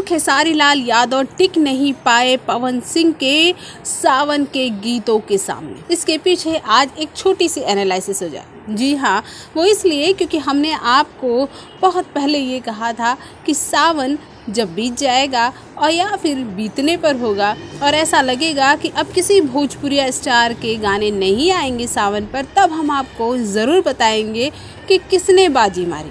खेसारी लाल यादव टिक नहीं पाए पवन सिंह के सावन के गीतों के सामने। इसके पीछे आज एक छोटी सी एनालिसिस हो जाए जी हाँ वो इसलिए क्योंकि हमने आपको बहुत पहले ये कहा था कि सावन जब बीत जाएगा और या फिर बीतने पर होगा और ऐसा लगेगा कि अब किसी भोजपुरी स्टार के गाने नहीं आएँगे सावन पर, तब हम आपको ज़रूर बताएँगे कि किसने बाजी मारी।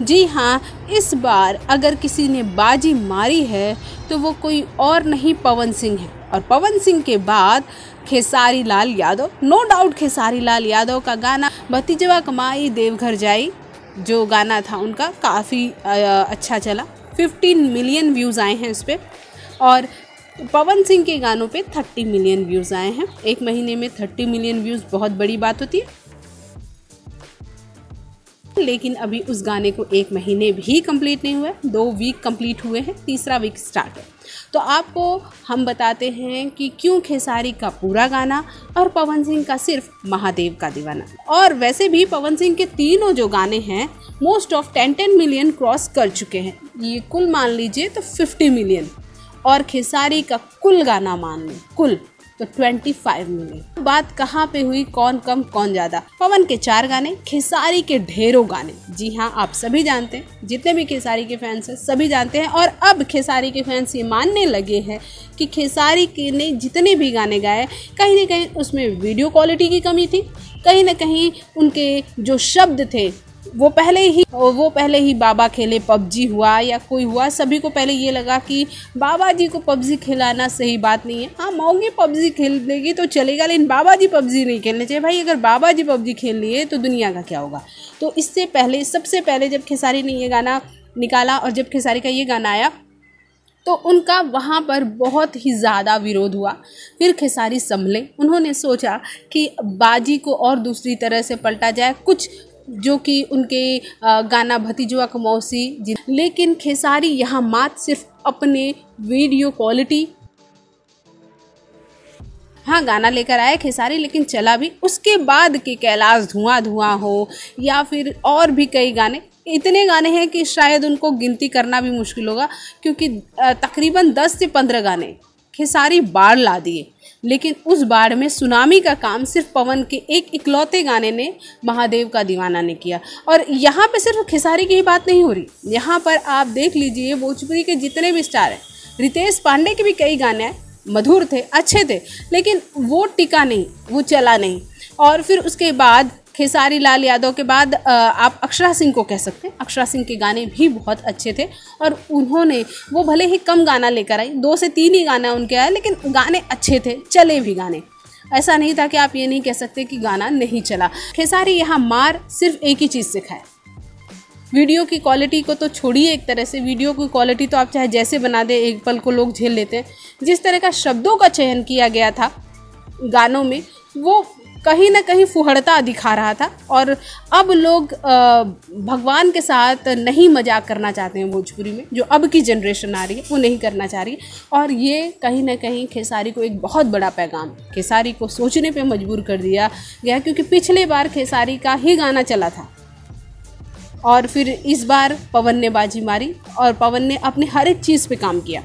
जी हाँ इस बार अगर किसी ने बाजी मारी है तो वो कोई और नहीं पवन सिंह है। और पवन सिंह के बाद खेसारी लाल यादव नो डाउट खेसारी लाल यादव का गाना भतीजवा कमाई देवघर जाई, जो गाना था उनका काफ़ी अच्छा चला। 15 मिलियन व्यूज़ आए हैं इस पर और पवन सिंह के गानों पे 30 मिलियन व्यूज़ आए हैं। एक महीने में 30 मिलियन व्यूज़ बहुत बड़ी बात होती है। लेकिन अभी उस गाने को एक महीने भी कंप्लीट नहीं हुआ दो वीक कंप्लीट हुए हैं, तीसरा वीक स्टार्ट है। तो आपको हम बताते हैं कि क्यों खेसारी का पूरा गाना और पवन सिंह का सिर्फ़ महादेव का दीवाना। और वैसे भी पवन सिंह के तीनों जो गाने हैं most of ten ten million cross कर चुके हैं। ये कुल मान लीजिए तो फिफ्टी मिलियन और खेसारी का कुल गाना मान लें, कुल। तो 25 मिलियन बात कहाँ पे हुई? कौन कम, कौन ज़्यादा? पवन के चार गाने, खेसारी के ढेरों गाने। जी हाँ आप सभी जानते हैं। जितने भी खेसारी के फैंस हैं, सभी जानते हैं। और अब खेसारी के फैंस ये मानने लगे हैं कि खेसारी के ने जितने भी गाने गाए, कहीं ना कहीं उसमें वीडियो क्वालिटी की कमी थी। कहीं ना कहीं उनके जो शब्द थे वो पहले ही, वो पहले ही बाबा खेले पबजी हुआ या कोई हुआ, सभी को पहले ये लगा कि बाबा जी को पबजी खिलाना सही बात नहीं है। हाँ मौगी पबजी खेल लेगी तो चलेगा, लेकिन बाबा जी पबजी नहीं खेलने चाहिए। भाई, अगर बाबा जी पबजी खेल लिए तो दुनिया का क्या होगा? तो इससे पहले, सबसे पहले जब खेसारी ने ये गाना निकाला और जब खेसारी का ये गाना आया तो उनका वहाँ पर बहुत ही ज़्यादा विरोध हुआ। फिर खेसारी संभले। उन्होंने सोचा कि बाजी को और दूसरी तरह से पलटा जाए। कुछ जो कि उनके गाना भतीजुआ का मौसी लेकिन खेसारी यहाँ मात सिर्फ़ अपने वीडियो क्वालिटी हाँ गाना लेकर आए खेसारी, लेकिन चला भी। उसके बाद के कैलाश धुआँ धुआँ हो, या फिर और भी कई गाने। इतने गाने हैं कि शायद उनको गिनती करना भी मुश्किल होगा, क्योंकि तकरीबन 10 से 15 गाने। खेसारी बाढ़ ला दिए। लेकिन उस बाढ़ में सुनामी का काम सिर्फ़ पवन के एक इकलौते गाने ने, महादेव का दीवाना ने किया। और यहाँ पे सिर्फ़ खेसारी की ही बात नहीं हो रही। यहाँ पर आप देख लीजिए, भोजपुरी के जितने भी स्टार हैं, रितेश पांडे के भी कई गाने हैं, मधुर थे, अच्छे थे, लेकिन वो टिका नहीं, वो चला नहीं। और फिर उसके बाद खेसारी लाल यादव के बाद आप अक्षरा सिंह को कह सकते हैं। अक्षरा सिंह के गाने भी बहुत अच्छे थे और उन्होंने वो भले ही कम गाना लेकर आई, दो से तीन ही गाना उनके आए, लेकिन गाने अच्छे थे, चले भी गाने। ऐसा नहीं था कि आप ये नहीं कह सकते कि गाना नहीं चला। खेसारी यहाँ मार सिर्फ़ एक ही चीज़ सिखाए वीडियो की क्वालिटी को तो छोड़िए एक तरह से। वीडियो की क्वालिटी तो आप चाहे जैसे बना दें, एक पल को लोग झेल लेते हैं। जिस तरह का शब्दों का चयन किया गया था गानों में, वो कहीं ना कहीं फुहड़ता दिखा रहा था और अब लोग भगवान के साथ नहीं मज़ाक करना चाहते हैं भोजपुरी में, जो अब की जनरेशन आ रही है, वो नहीं करना चाह रही। और ये कहीं ना कहीं खेसारी को एक बहुत बड़ा पैगाम, खेसारी को सोचने पे मजबूर कर दिया गया, क्योंकि पिछले बार खेसारी का ही गाना चला था। और फिर इस बार पवन ने बाजी मारी और पवन ने अपने हर एक चीज़ पे काम किया।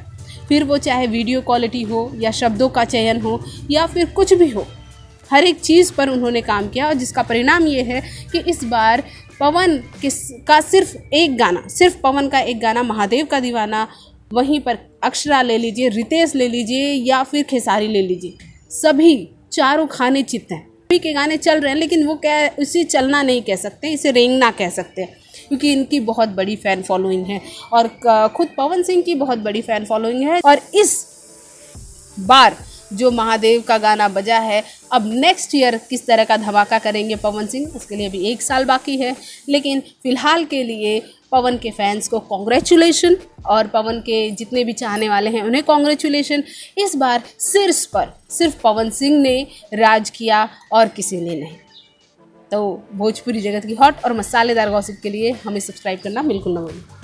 फिर वो चाहे वीडियो क्वालिटी हो या शब्दों का चयन हो या फिर कुछ भी हो हर एक चीज़ पर उन्होंने काम किया और जिसका परिणाम ये है कि इस बार पवन किस का सिर्फ़ एक गाना, सिर्फ़ पवन का एक गाना, महादेव का दीवाना, वहीं पर अक्षरा ले लीजिए, रितेश ले लीजिए या फिर खेसारी ले लीजिए, सभी चारों खाने चित्त हैं। सभी के गाने चल रहे हैं, लेकिन वो कह इसे चलना नहीं कह सकते, इसे रेंगना कह सकते हैं, क्योंकि इनकी बहुत बड़ी फ़ैन फॉलोइंग है और खुद पवन सिंह की बहुत बड़ी फ़ैन फॉलोइंग है और इस बार जो महादेव का गाना बजा है। अब नेक्स्ट ईयर किस तरह का धमाका करेंगे पवन सिंह, उसके लिए अभी एक साल बाकी है। लेकिन फ़िलहाल के लिए पवन के फैंस को कॉन्ग्रेचुलेशन और पवन के जितने भी चाहने वाले हैं, उन्हें कॉन्ग्रेचुलेशन इस बार सिर्स पर सिर्फ़ पवन सिंह ने राज किया और किसी ने नहीं। तो भोजपुरी जगत की हॉट और मसालेदार गॉसिप के लिए हमें सब्सक्राइब करना बिल्कुल ना भूलें।